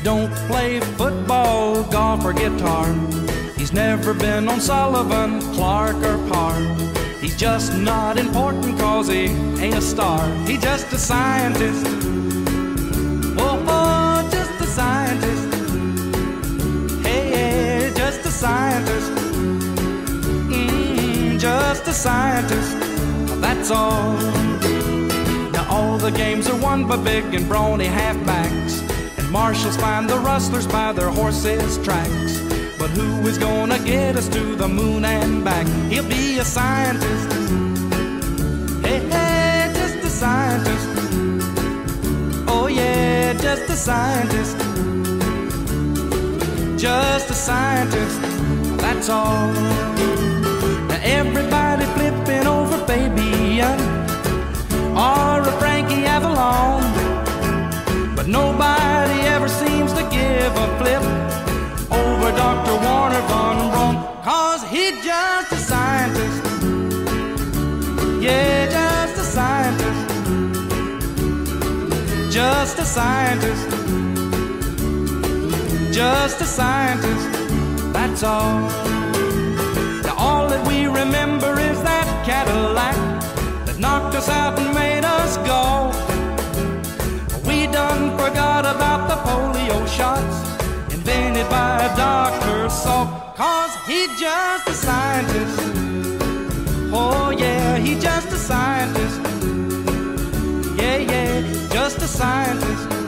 don't play football, golf, or guitar. He's never been on Sullivan, Clark, or Paar. He's just not important cause he ain't a star. He's just a scientist. Oh, oh just a scientist. Hey, yeah, just a scientist. Mm, just a scientist. That's all. Now all the games are won by big and brawny halfbacks. Marshals find the rustlers by their horses' tracks. But who is gonna get us to the moon and back? He'll be a scientist. Hey, hey, just a scientist. Oh yeah, just a scientist. Just a scientist. That's all. Now everybody flipping over Fabian or a Frankie Avalon. But nobody a flip over Dr. Wernher von Braun. Cause he's just a scientist. Yeah, just a scientist. Just a scientist. Just a scientist. That's all. Now all that we remember is that Cadillac that knocked us out and made us Salk. Cause he just a scientist. Oh yeah, he just a scientist. Yeah, yeah, just a scientist.